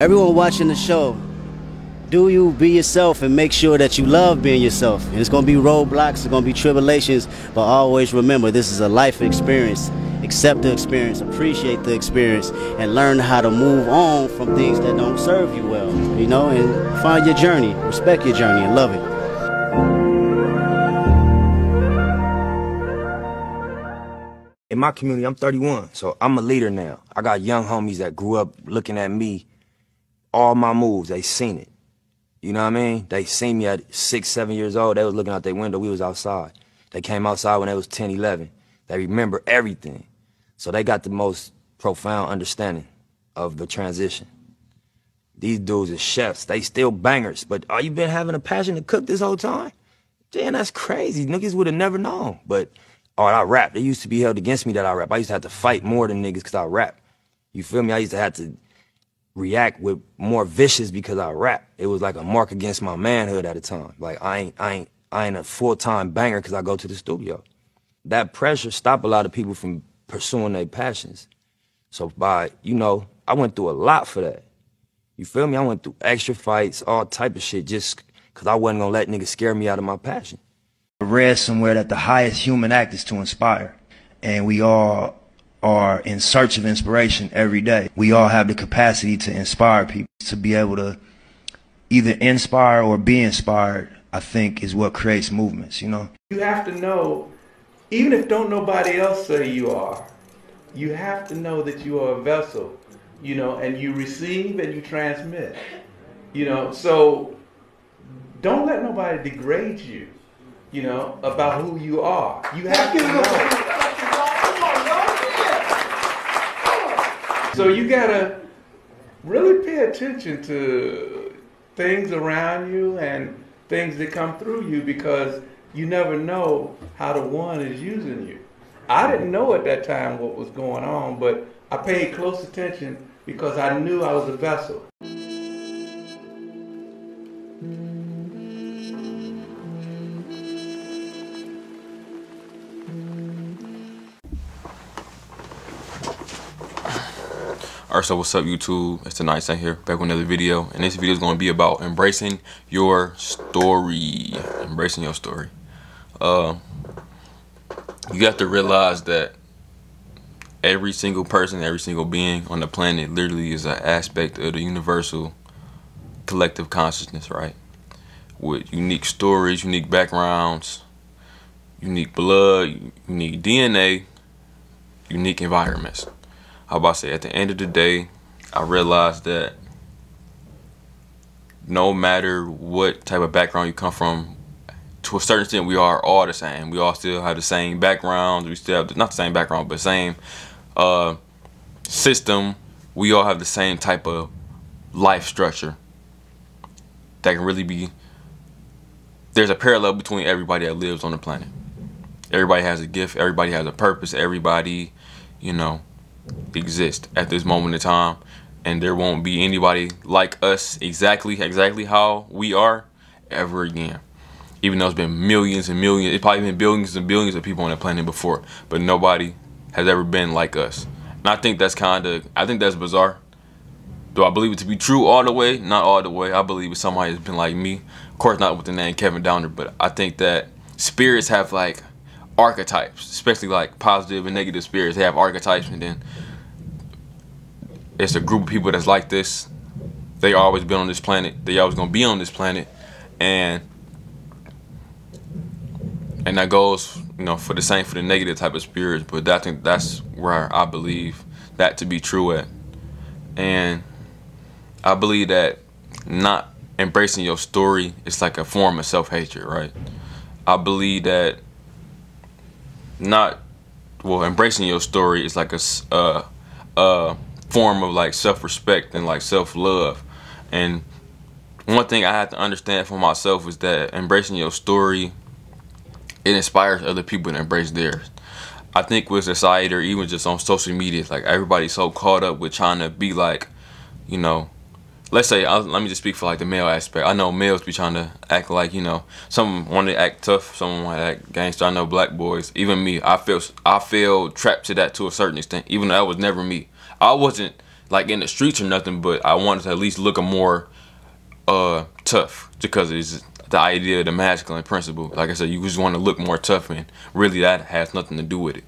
Everyone watching the show, do you be yourself and make sure that you love being yourself. And it's going to be roadblocks, it's going to be tribulations, but always remember this is a life experience. Accept the experience, appreciate the experience, and learn how to move on from things that don't serve you well, you know, and find your journey, respect your journey, and love it. In my community, I'm 31, so I'm a leader now. I got young homies that grew up looking at me all my moves. They seen it. You know what I mean? They seen me at six, seven years old. They was looking out their window. We was outside. They came outside when they was 10, 11. They remember everything. So they got the most profound understanding of the transition. These dudes are chefs. They still bangers. But are you been having a passion to cook this whole time? Damn, that's crazy. Niggas would have never known. But, oh, I rap. It used to be held against me that I rap. I used to have to fight more than niggas because I rap. You feel me? I used to have to react with more vicious because I rap. It was like a mark against my manhood at the time. Like I ain't I ain't I ain't a full time banger because I go to the studio. That pressure stopped a lot of people from pursuing their passions. So by you know, I went through a lot for that. You feel me? I went through extra fights, all type of shit, just because I wasn't gonna let niggas scare me out of my passion. I read somewhere that the highest human act is to inspire, and we all are in search of inspiration every day. We all have the capacity to inspire people, to be able to either inspire or be inspired, I think is what creates movements, you know? You have to know, even if don't nobody else say you are, you have to know that you are a vessel, you know, and you receive and you transmit. You know, so don't let nobody degrade you, you know, about who you are. You have to know. So you gotta really pay attention to things around you and things that come through you because you never know how the one is using you. I didn't know at that time what was going on, but I paid close attention because I knew I was a vessel. Alright, so what's up YouTube? It's the Nitesaint here, back with another video. And this video is going to be about embracing your story. Embracing your story. Uh, you have to realize that every single person, every single being on the planet literally is an aspect of the universal collective consciousness, right? With unique stories, unique backgrounds, unique blood, unique DNA, unique environments. How about to say at the end of the day, I realized that no matter what type of background you come from, to a certain extent, we are all the same. We all still have the same backgrounds. We still have the, not the same background, but same uh, system. We all have the same type of life structure that can really be. There's a parallel between everybody that lives on the planet. Everybody has a gift. Everybody has a purpose. Everybody, you know, exist at this moment in time. And there won't be anybody like us exactly exactly how we are ever again. Even though it's been millions and millions it's probably been billions and billions of people on the planet before but nobody has ever been like us. And i think that's kind of i think that's bizarre. Do i believe it to be true all the way? Not all the way. I believe it's somebody has been like me of course not with the name kevin downer but i think that spirits have like archetypes, especially like positive and negative spirits. They have archetypes, and then it's a group of people that's like this. They always been on this planet. They always gonna be on this planet, and and that goes, you know, for the same for the negative type of spirits. But I think that's where I believe that to be true at, and I believe that not embracing your story is like a form of self hatred, right? I believe that not well embracing your story is like a uh, uh, form of like self-respect and like self-love. And one thing i have to understand for myself is that embracing your story it inspires other people to embrace theirs. I think with society or even just on social media like everybody's so caught up with trying to be like you know let's say I'll, let me just speak for like the male aspect. I know males be trying to act like you know some want to act tough, some want to act gangster. I know black boys, even me. I feel I feel trapped to that to a certain extent, even though that was never me. I wasn't like in the streets or nothing, but I wanted to at least look a more uh tough because it's the idea of the masculine principle. Like I said, you just want to look more tough, and really that has nothing to do with it.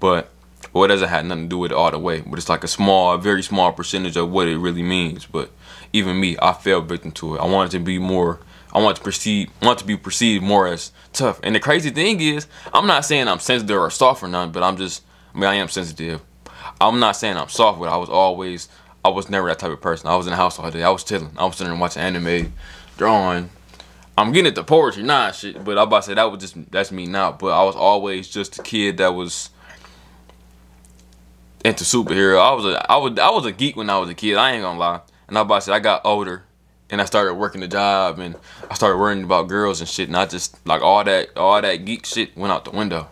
But well, it doesn't have nothing to do with it all the way, but it's like a small, a very small percentage of what it really means. But even me, I fell victim to it. I wanted to be more. I want to perceive, want to be perceived more as tough. And the crazy thing is, I'm not saying I'm sensitive or soft or none, but I'm just, I mean, I am sensitive. I'm not saying I'm soft, but I was always, I was never that type of person. I was in the house all day. I was chilling. I was sitting there watching anime, drawing. I'm getting into poetry, nah, shit. But I'm about to say that was just that's me now. But I was always just a kid that was into superhero. I was a I was I was a geek when I was a kid. I ain't gonna lie. And I about say I got older and I started working the job and I started worrying about girls and shit and I just like all that all that geek shit went out the window.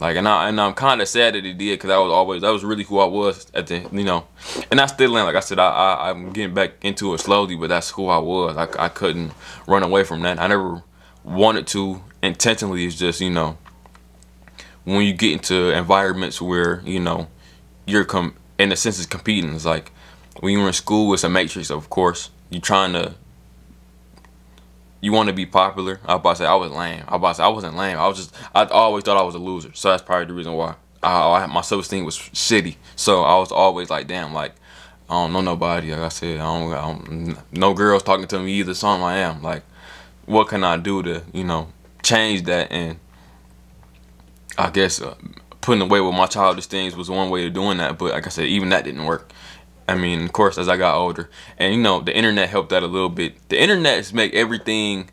Like and I and I'm kind of sad that it did because I was always that was really who I was at the you know, and I still am. Like I said, I, I I'm getting back into it slowly, but that's who I was. I I couldn't run away from that. I never wanted to intentionally. It's just you know, when you get into environments where you know you're com in a sense it's competing. It's like when you're in school, it's a matrix. Of course, you're trying to. You want to be popular. I was about to say I was lame. I was about to say I wasn't lame. I was just I always thought I was a loser. So that's probably the reason why. I, I my self esteem was shitty. So I was always like, damn, like I don't know nobody. Like I said, I don't, I don't no girls talking to me either. Something I am like, what can I do to you know change that? And I guess uh, putting away with my childish things was one way of doing that. But like I said, even that didn't work. I mean, of course, as I got older, and you know, the internet helped that a little bit. The internet is make everything,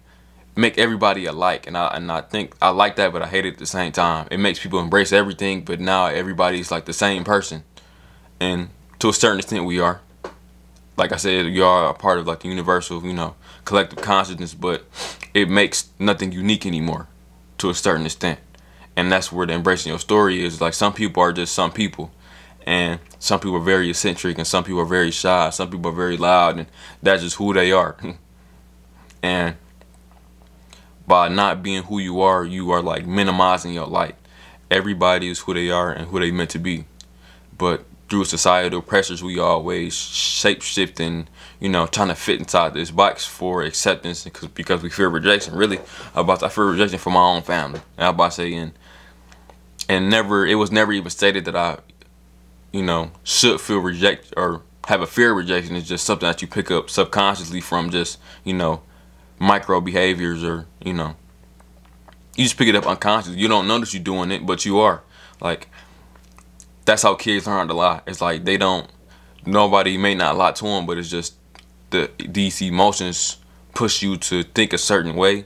make everybody alike, and I and I think I like that, but I hate it at the same time. It makes people embrace everything, but now everybody's like the same person, and to a certain extent, we are. Like I said, you are a part of like the universal, you know, collective consciousness, but it makes nothing unique anymore, to a certain extent and that's where the embracing your story is like some people are just some people and some people are very eccentric and some people are very shy. Some people are very loud and that's just who they are. And by not being who you are you are like minimizing your light. Everybody is who they are and who they meant to be. But through societal pressures we always shape shifting you know trying to fit inside this box for acceptance because because we fear rejection really. About I fear rejection from my own family. And I'm about to say and and never it was never even stated that I, you know, should feel reject or have a fear of rejection. is just something that you pick up subconsciously from just you know micro behaviors or you know you just pick it up unconsciously. You don't notice you're doing it, but you are. Like that's how kids learn to lie. It's like they don't. Nobody may not lie to them, but it's just the these emotions push you to think a certain way,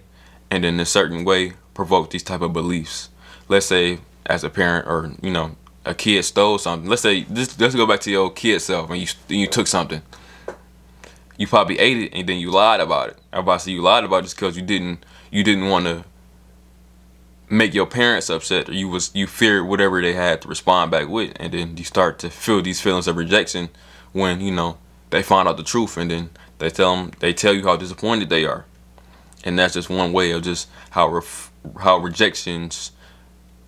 and in a certain way provoke these type of beliefs. Let's say as a parent or you know a kid stole something. Let's say this, let's go back to your kid self and you you took something. You probably ate it and then you lied about it. I'm about to say you lied about it just because you didn't you didn't want to make your parents upset or you was you feared whatever they had to respond back with and then you start to feel these feelings of rejection when you know they find out the truth and then they tell them they tell you how disappointed they are and that's just one way of just how how rejections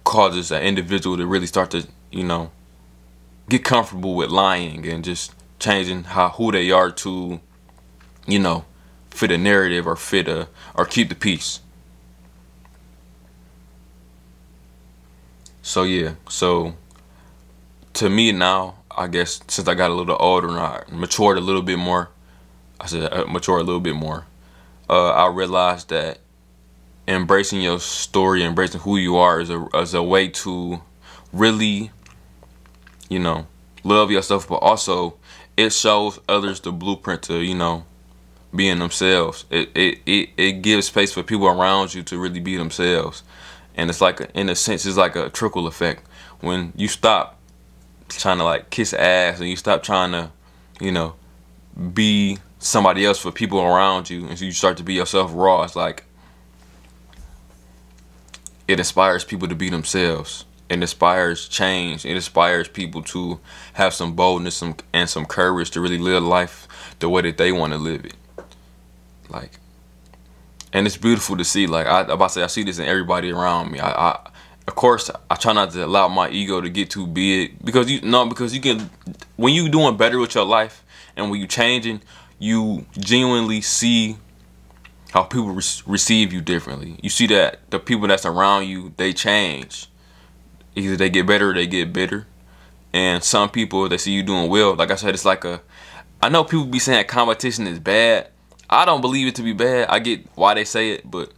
causes an individual to really start to, you know, get comfortable with lying and just changing how who they are to, you know, fit a narrative or fit a or keep the peace. So yeah, so to me now, I guess since I got a little older and I matured a little bit more, I said I uh, matured a little bit more. Uh, I realized that embracing your story, embracing who you are is a as a way to really, you know, love yourself, but also it shows others the blueprint to, you know, being themselves. It it it, it gives space for people around you to really be themselves. And it's like, a, in a sense, it's like a trickle effect. When you stop trying to like kiss ass and you stop trying to, you know, be somebody else for people around you and so you start to be yourself raw, it's like it inspires people to be themselves. It inspires change. It inspires people to have some boldness and some courage to really live life the way that they want to live it. Like, and it's beautiful to see. Like I, am about to say, I see this in everybody around me. I, I, of course, I try not to allow my ego to get too big because you no because you can when you doing better with your life and when you changing, you genuinely see how people re receive you differently. You see that the people that's around you they change. Either they get better or they get bitter. And some people they see you doing well. Like I said, it's like a. I know people be saying competition is bad. I don't believe it to be bad. I get why they say it, but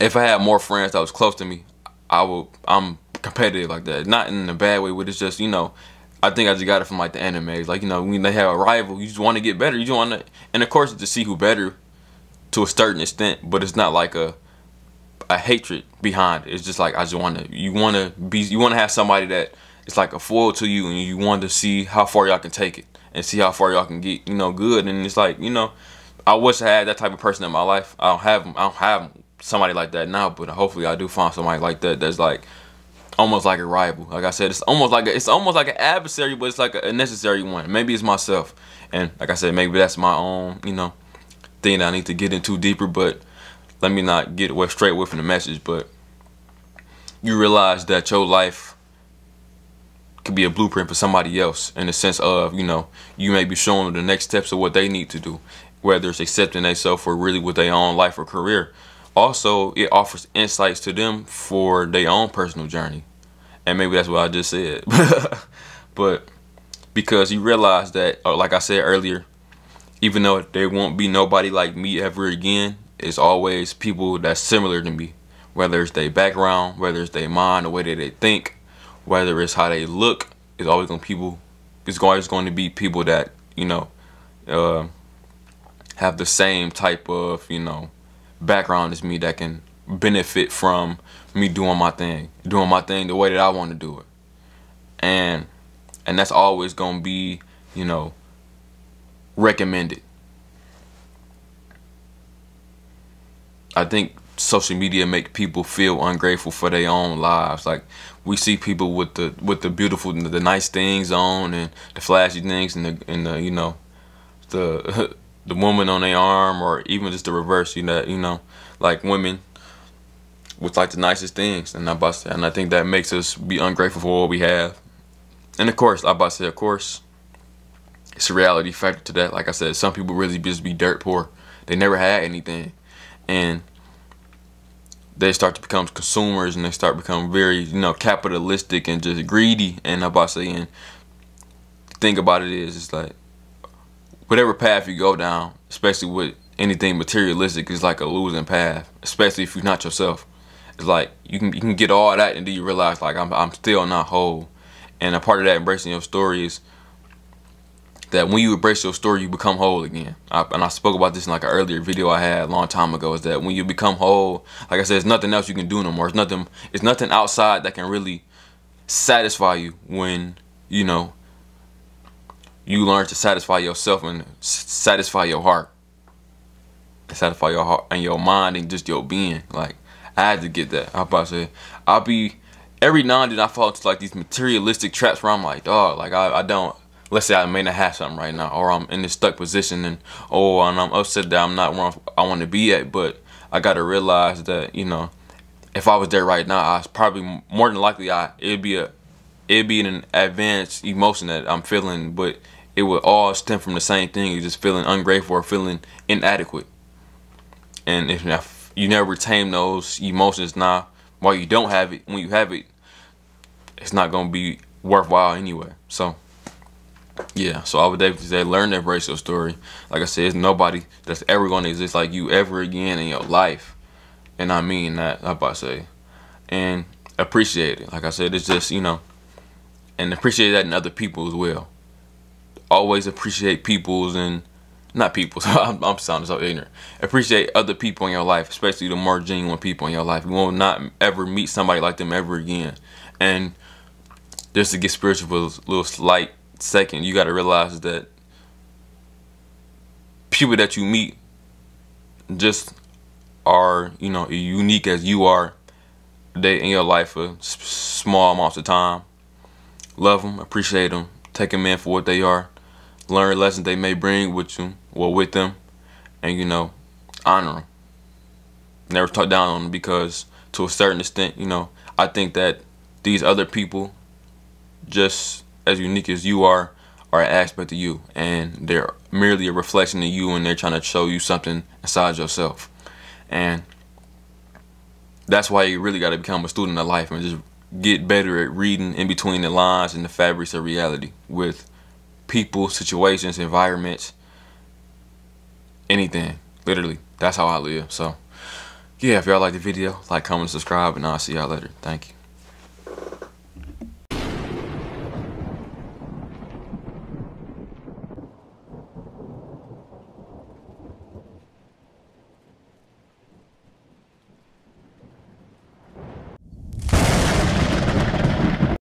if I had more friends that was close to me, I will. I'm competitive like that. Not in a bad way, but it's just you know. I think I just got it from like the animes. Like you know, when they have a rival, you just want to get better. You just want to, and of course, to see who better to a certain extent. But it's not like a a hatred behind it. It's just like I just want to. You want to be. You want to have somebody that it's like a foil to you, and you want to see how far y'all can take it and see how far y'all can get. You know, good. And it's like you know, I wish I had that type of person in my life. I don't have. I don't have somebody like that now, but hopefully I do find somebody like that that's like almost like a rival. Like I said, it's almost like a, it's almost like an adversary, but it's like a necessary one. Maybe it's myself, and like I said, maybe that's my own, you know, thing that I need to get into deeper. But let me not get away straight away from the message. But you realize that your life could be a blueprint for somebody else in the sense of, you know, you may be showing them the next steps of what they need to do, whether it's accepting themselves or really with their own life or career also it offers insights to them for their own personal journey and maybe that's what i just said but because you realize that uh, like i said earlier even though there won't be nobody like me ever again it's always people that's similar to me whether it's their background whether it's their mind the way that they think whether it's how they look it's always going to people it's always going to be people that you know uh, have the same type of you know background as me that can benefit from me doing my thing, doing my thing the way that I want to do it. And and that's always going to be, you know, recommended. I think social media make people feel ungrateful for their own lives. Like we see people with the with the beautiful, the nice things on, and the flashy things, and the and the you know, the the woman on their arm or even just the reverse, you know, you know, like women with like the nicest things and I bust and I think that makes us be ungrateful for what we have. And of course, I about to say, of course, it's a reality factor to that. Like I said, some people really just be dirt poor. They never had anything. And they start to become consumers and they start become very, you know, capitalistic and just greedy. And I'm about saying thing about it is, it's like, whatever path you go down, especially with anything materialistic, is like a losing path. Especially if you're not yourself. It's like you can you can get all that and then you realize like I'm I'm still not whole. And a part of that embracing your story is that when you embrace your story, you become whole again. I, and I spoke about this in like an earlier video I had a long time ago. Is that when you become whole, like I said, there's nothing else you can do no more. It's nothing. It's nothing outside that can really satisfy you when you know you learn to satisfy yourself and satisfy your heart satisfy your heart and your mind and just your being like i had to get that i about to say i'll be every now and then i fall into like these materialistic traps where i'm like dog like i, I don't let's say i may not have something right now or i'm in this stuck position and oh and i'm upset that i'm not where i want to be at but i gotta realize that you know if i was there right now i was probably more than likely i it'd be a it'd be an advanced emotion that i'm feeling but it would all stem from the same thing. You're just feeling ungrateful or feeling inadequate. And if, you never retain those emotions now, while you don't have it, when you have it, it's not going to be worthwhile anyway. So, yeah. So I would definitely say learn that racial story. Like I said, there's nobody that's ever going to exist like you ever again in your life. And I mean that, I'm about to say. And appreciate it. Like I said, it's just, you know, and appreciate that in other people as well always appreciate people's and not people's. I'm, I'm sounding so ignorant. Appreciate other people in your life, especially the more genuine people in your life. You will not ever meet somebody like them ever again. And just to get spiritual for a little slight second, you got to realize that people that you meet just are, you know, unique as you are. They in your life for small amounts of time. Love them, appreciate them, take them in for what they are learn lessons they may bring with you or with them, and you know, honor them. Never talk down on them because to a certain extent, you know, I think that these other people, just as unique as you are, are an aspect of you, and they're merely a reflection of you, and they're trying to show you something inside yourself, and that's why you really got to become a student of life and just get better at reading in between the lines and the fabrics of reality with people, situations, environments, anything. Literally, that's how I live. So, yeah, if y'all like the video, like, comment, subscribe, and I'll see y'all later. Thank you.